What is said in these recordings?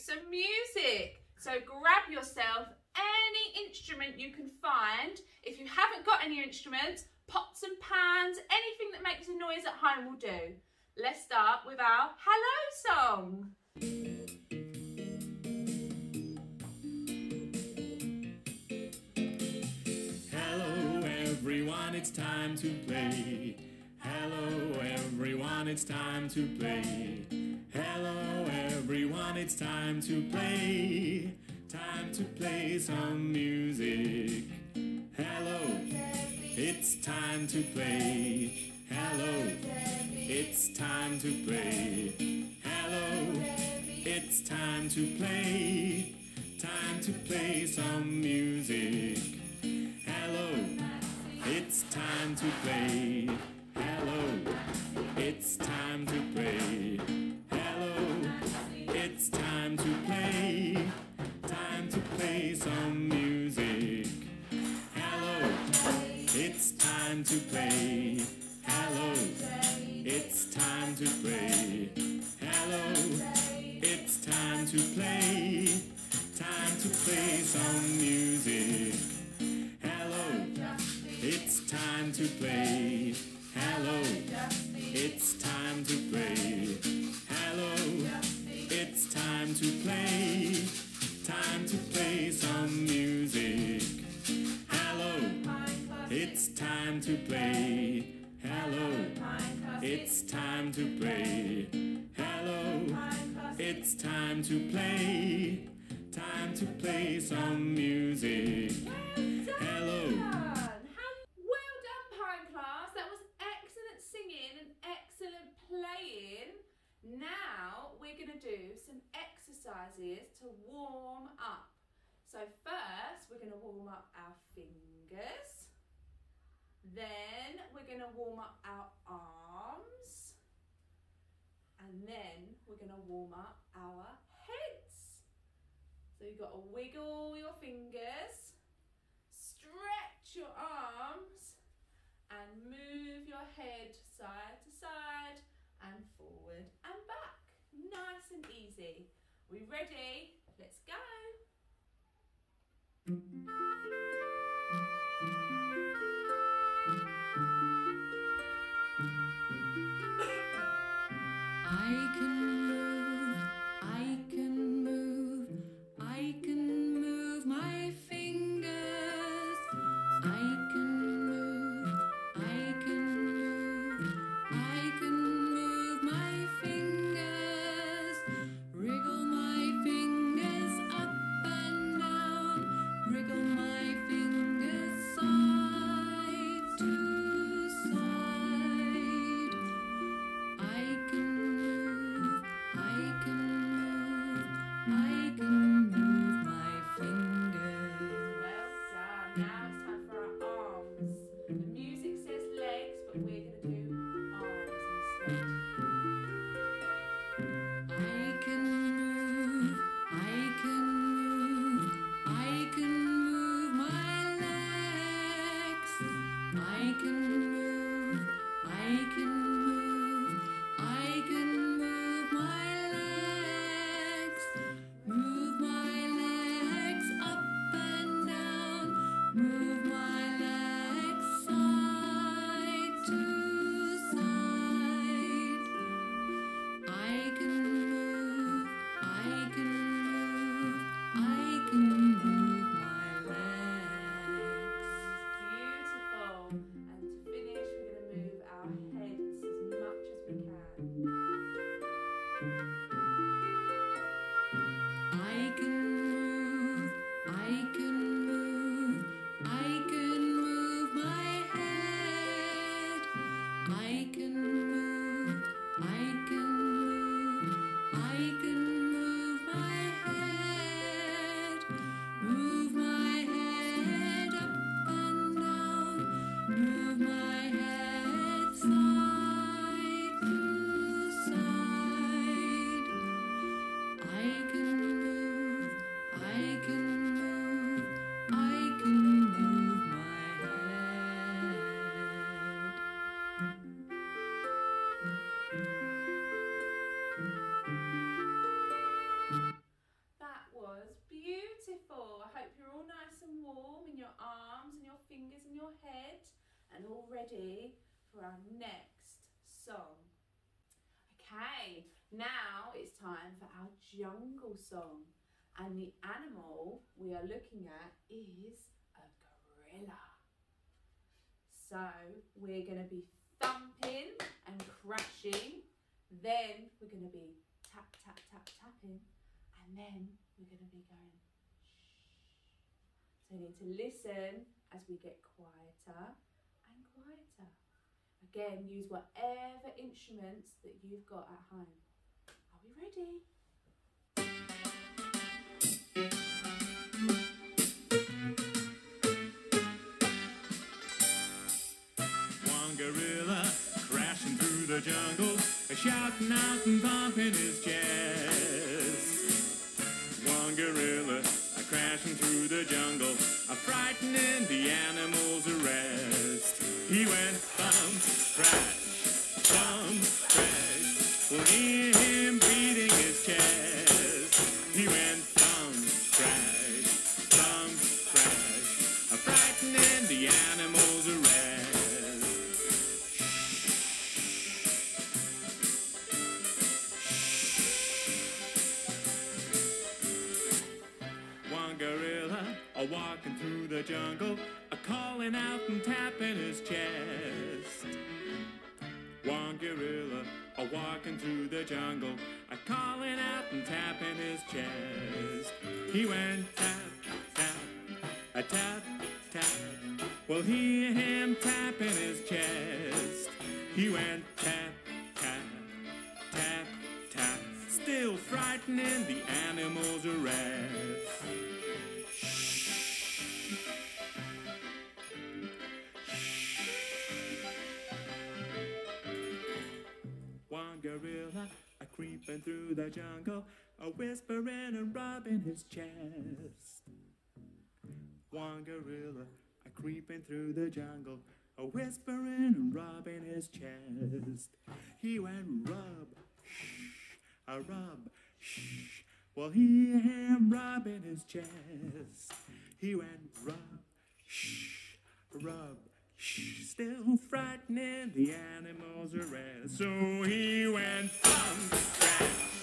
some music. So grab yourself any instrument you can find. If you haven't got any instruments, pots and pans, anything that makes a noise at home will do. Let's start with our hello song. Hello everyone, it's time to play. Hello everyone, it's time to play. It's time to play. Time to play some music. Hello, it's time to play. Hello, it's time to play. Hello, it's time to play. Time to play some music. Hello, it's time to play. Hello, it's time to play. Hello, it's time to play. Hello, it's time to play. Time to play some music. Hello, it's time to play. It's time to play. Hello, it's time to play. Hello, it's time to play. Time to play some music. Hello. Well done, Pine Class. That was excellent singing and excellent playing. Now we're going to do some exercises to warm up. So first we're going to warm up our fingers. Then we're going to warm up our arms. And then we're going to warm up our heads. So you've got to wiggle your fingers stretch your arms and move your head side to side and forward and back. Nice and easy. We ready? Let's go. That was beautiful. I hope you're all nice and warm in your arms and your fingers and your head and all ready for our next song. Okay, now it's time for our jungle song. And the animal we are looking at is a gorilla. So we're going to be thumping and crashing. Then we're going to be tap, tap, tap, tapping. And then we're going to be going shh. So you need to listen as we get quieter and quieter. Again, use whatever instruments that you've got at home. Are we ready? One gorilla crashing through the jungle, a shouting out and thumping his chest. One gorilla crashing through the jungle, frightening the animals' arrest. He went thump, crash, thump, crash. We'll hear him beating his chest. He went calling out and tapping his chest. One gorilla a walking through the jungle, a calling out and tapping his chest. He went tap, tap, a tap, tap. We'll hear him tapping his chest. He went tap, tap, tap, tap. Still frightening the animals' arrest. Jungle, a whispering and rubbing his chest. One gorilla a creeping through the jungle, a whispering and rubbing his chest. He went rub, shh, a rub, shh. Well, he him rubbing his chest. He went rub, shh, rub, shh. Still frightening the animals around. So he went thump,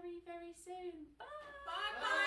very, very soon. Bye. Bye bye